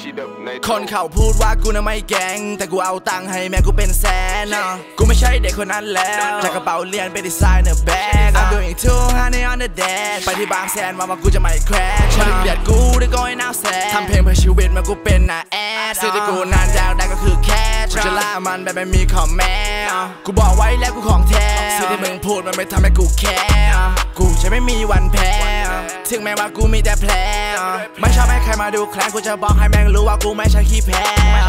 shit up ในคนเขาพูดว่ากูน่ะไม่แกง แต่กูเอาตังค์ให้แม่กูเป็นแสนนะกูไม่ใช่เด็กคนนั้นแล้ว จากกระเป๋าเรียนไปดีไซเนอร์แบ็ก I'm doing too honey on the dash ไปที่บางแสนมาว่ากูจะไม่แครชมันเกลียดกูได้ก็ไอ้น่าแสนทำเพลงเพื่อชีวิตมากูเป็นน่ะแอดสิ่งที่กูนานอยากได้ก็คือแคชกูจะล่ามันแบบไม่มีคอมแม้กูบอกไว้แล้วกูของแท้สิ่งที่มึงพูดมันไม่ทำให้กูแคร์กูจะไม่มีวันแพ้ ถึงแม้ว่ากูมีแต่แผล ไม่ชอบให้ใครมาดูแคลนกูจะบอกให้แม่งรู้ว่ากูไม่ใช่ขี้แพ้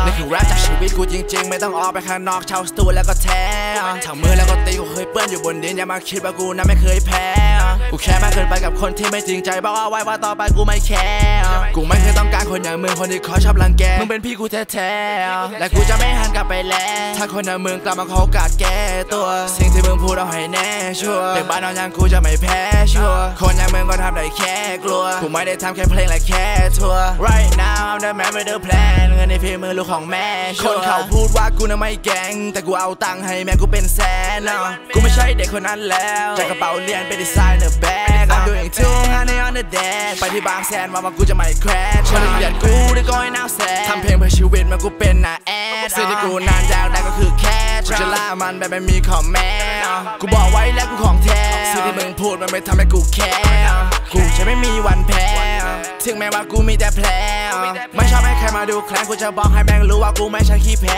นี่คือแรปจากชีวิตกูจริง ๆ ไม่ต้องออกไปข้างนอกเช่าสตูแล้วก็แท้ทั้งมือแล้วก็ตีกูเคยเปื้อนอยู่บนดินอย่ามาคิดว่ากูนั้นไม่เคยแพ้กูแค่มากเกินไปกับคนที่ไม่จริงใจบอกเอาไว้ว่าต่อไปกูไม่แคร์กูไม่เคยต้องการคนอย่างมึงคนที่คอชอบรังแกมึงเป็นพี่กูแท้ๆและกูจะไม่หันกลับไปแล้วถ้าคนอย่างมึงกลับมาขอโอกาสแก้ตัวสิ งที่มึงพูดเอาให้แน่ชัวร์เด็กบ้านนอนยังกูจะไม่แพ้ชัวร์คนอย่างมึงก็ทำได้แค่กลัวกูไม่ได้ทำแค่เพลงและแค่ทัวร์ Right now I'm the man with the plan เงินในฝีมือลูกของแม่ชัวร์คนเขาพูดว่ากูน่ะไม่แกงแต่กูเอาตังค์ให้แม่กูเป็นแสนนะกูไม่ใช่เด็กคนนั้นแล้วจากกระเป๋าเรียนไปดีไซเนอร์แบ็ก I'm doing too honey on the dash ไปที่บางแสนมาว่ากูจะไม่แครชมันเกลียดกูได้ก็ไอ้น่าแสนทำเพลงเพื่อชีวิตมากูเป็นน่ะแอดสิ่งที่กูนานอยากได้ก็คือแคชกูจะล่ามันแบบไม่มีคอมแม้ กูบอกไว้แล้วกูของแท้สิ่งที่มึงพูดมันไม่ทำให้กูแคร์กูจะไม่มีวันแพ้ถึงแม้ว่ากูมีแต่แผลไม่ชอบให้ใครมาดูแคลนกูจะบอกให้แม่งรู้ว่ากูไม่ใช่ขี้แพ้